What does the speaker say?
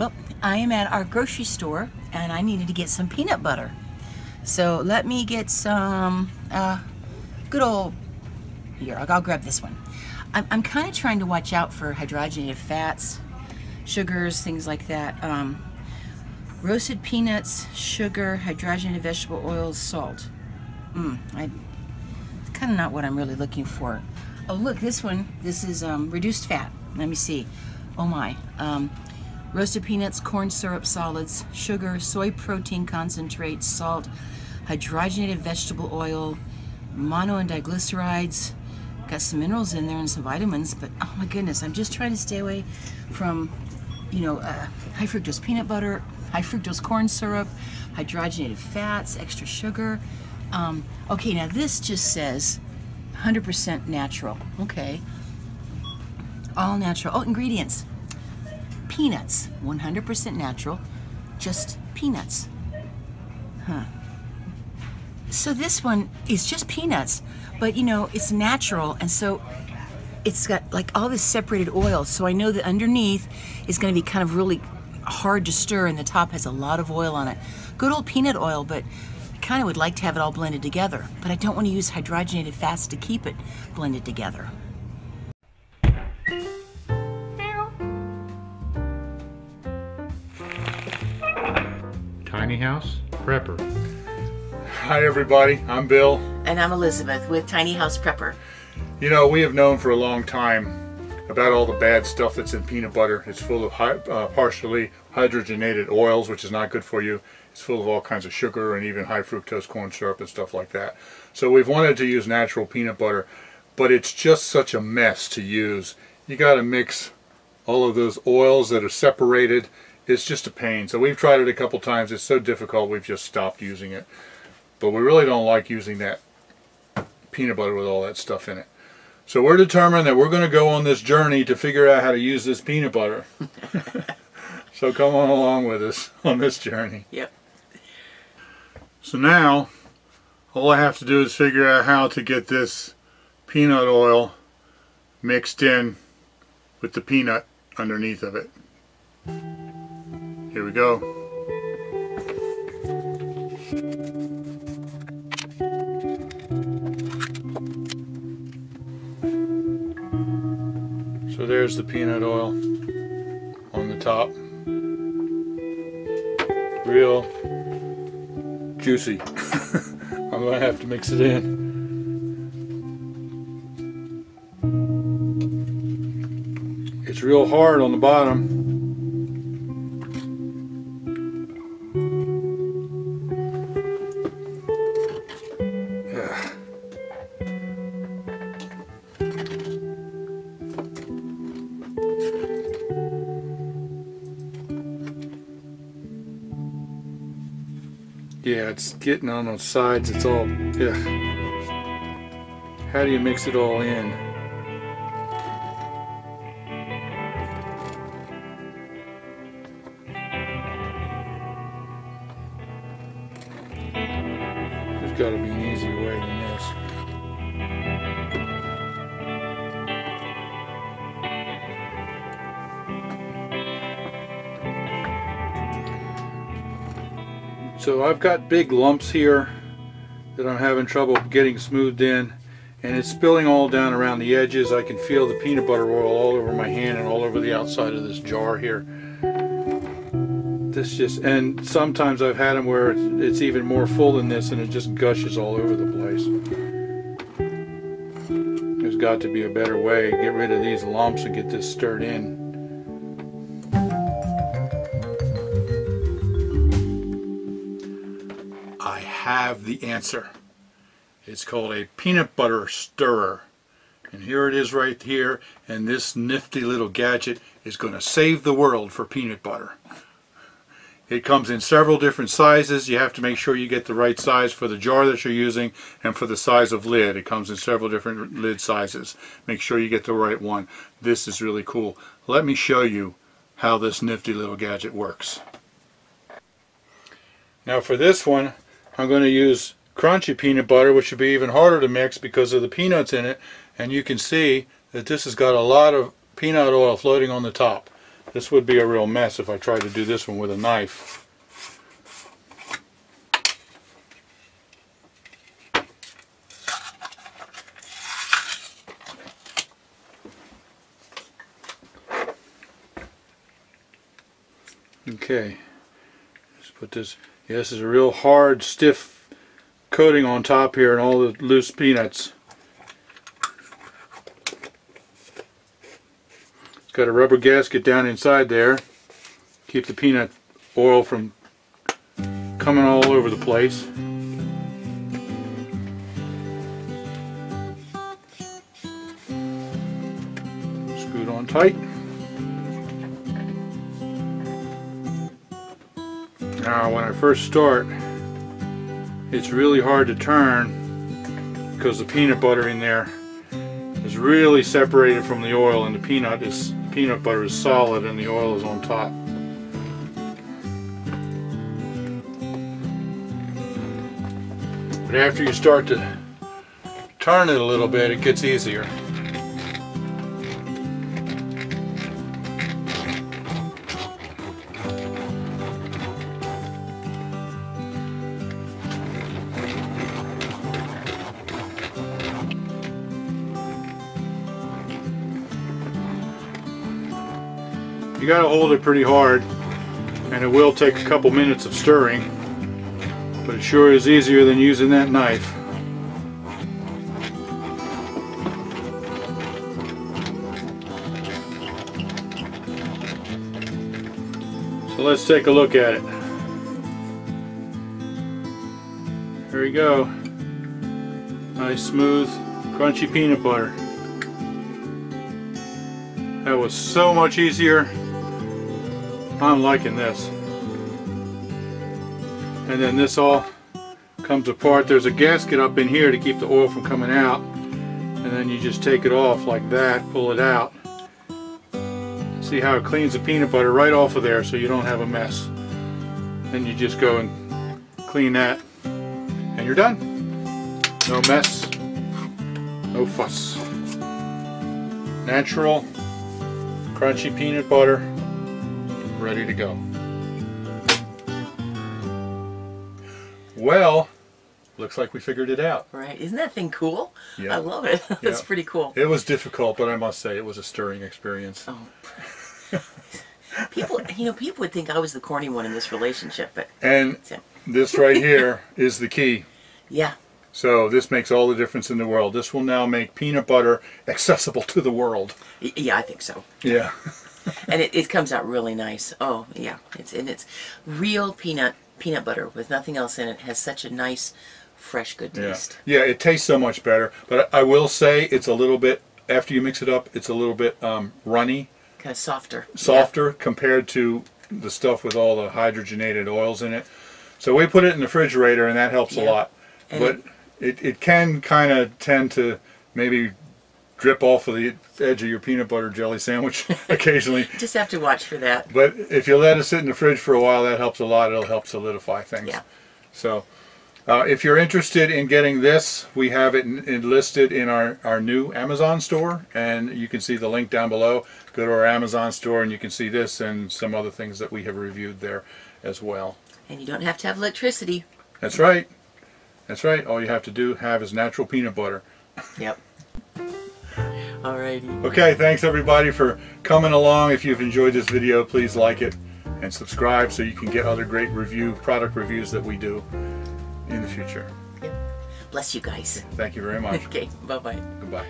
Well, I am at our grocery store and I needed to get some peanut butter. So let me get some uh, good old, here, I'll, grab this one. I'm, I'm kind of trying to watch out for hydrogenated fats, sugars, things like that. Um, roasted peanuts, sugar, hydrogenated vegetable oils, salt. Mmm, I, kind of not what I'm really looking for. Oh look, this one, this is um, reduced fat. Let me see. Oh my. Um, roasted peanuts, corn syrup solids, sugar, soy protein concentrate, salt, hydrogenated vegetable oil, mono and diglycerides. Got some minerals in there and some vitamins, but oh my goodness, I'm just trying to stay away from, you know, uh, high fructose peanut butter, high fructose corn syrup, hydrogenated fats, extra sugar. Um, okay, now this just says 100% natural. Okay. All natural. Oh, ingredients peanuts, 100% natural, just peanuts. Huh. So this one is just peanuts, but you know, it's natural, and so it's got like all this separated oil, so I know that underneath is going to be kind of really hard to stir, and the top has a lot of oil on it. Good old peanut oil, but I kind of would like to have it all blended together, but I don't want to use hydrogenated fats to keep it blended together. Tiny House Prepper. Hi everybody, I'm Bill. And I'm Elizabeth with Tiny House Prepper. You know, we have known for a long time about all the bad stuff that's in peanut butter. It's full of high, uh, partially hydrogenated oils, which is not good for you. It's full of all kinds of sugar and even high fructose corn syrup and stuff like that. So we've wanted to use natural peanut butter, but it's just such a mess to use. You got to mix all of those oils that are separated it's just a pain. So we've tried it a couple times. It's so difficult we've just stopped using it. But we really don't like using that peanut butter with all that stuff in it. So we're determined that we're going to go on this journey to figure out how to use this peanut butter. so come on along with us on this journey. Yep. So now, all I have to do is figure out how to get this peanut oil mixed in with the peanut underneath of it. Here we go. So there's the peanut oil on the top. Real juicy. I'm going to have to mix it in. It's real hard on the bottom. Yeah, it's getting on those sides. It's all, yeah. How do you mix it all in? There's got to be an easier way than So I've got big lumps here that I'm having trouble getting smoothed in and it's spilling all down around the edges. I can feel the peanut butter oil all over my hand and all over the outside of this jar here. This just, and sometimes I've had them where it's, it's even more full than this and it just gushes all over the place. There's got to be a better way. To get rid of these lumps and get this stirred in. Have the answer. It's called a peanut butter stirrer. And here it is right here, and this nifty little gadget is going to save the world for peanut butter. It comes in several different sizes. You have to make sure you get the right size for the jar that you're using and for the size of lid. It comes in several different lid sizes. Make sure you get the right one. This is really cool. Let me show you how this nifty little gadget works. Now for this one, I'm going to use crunchy peanut butter, which would be even harder to mix because of the peanuts in it. And you can see that this has got a lot of peanut oil floating on the top. This would be a real mess if I tried to do this one with a knife. Okay, let's put this, this is a real hard, stiff coating on top here and all the loose peanuts. It's got a rubber gasket down inside there. Keep the peanut oil from coming all over the place. Screwed on tight. Now when I first start, it's really hard to turn because the peanut butter in there is really separated from the oil and the peanut is peanut butter is solid and the oil is on top. But after you start to turn it a little bit, it gets easier. You gotta hold it pretty hard and it will take a couple minutes of stirring but it sure is easier than using that knife. So let's take a look at it. There we go. Nice smooth crunchy peanut butter. That was so much easier. I'm liking this. And then this all comes apart. There's a gasket up in here to keep the oil from coming out. And then you just take it off like that, pull it out. See how it cleans the peanut butter right off of there so you don't have a mess. Then you just go and clean that and you're done. No mess, no fuss. Natural, crunchy peanut butter, ready to go. Well, looks like we figured it out. Right. Isn't that thing cool? Yeah. I love it. That's Yeah. pretty cool. It was difficult, but I must say it was a stirring experience. Oh. People, you know, people would think I was the corny one in this relationship, but And this right here is the key. Yeah. So this makes all the difference in the world. This will now make peanut butter accessible to the world. Yeah, I think so. Yeah. And it, it comes out really nice. Oh, yeah. It's and it's real peanut peanut butter with nothing else in it. Has such a nice, fresh, good taste. Yeah, it tastes so much better. But I will say it's a little bit, after you mix it up, it's a little bit um, runny, Kind of softer. softer compared to the stuff with all the hydrogenated oils in it. So we put it in the refrigerator and that helps a lot. And but it, it can kind of tend to maybe drip off of the edge of your peanut butter jelly sandwich occasionally. Just have to watch for that. But if you let it sit in the fridge for a while, that helps a lot. It'll help solidify things. Yeah. So, uh, if you're interested in getting this, we have it listed in our, our new Amazon store, and you can see the link down below. Go to our Amazon store, and you can see this and some other things that we have reviewed there as well. And you don't have to have electricity. That's right. That's right. All you have to do have is natural peanut butter. Yep. Alrighty. Okay, thanks everybody for coming along. If you've enjoyed this video, please like it and subscribe so you can get other great review product reviews that we do in the future. Yep. Bless you guys. Thank you very much. Okay. Bye bye. Goodbye.